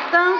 Afghanistan